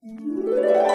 Música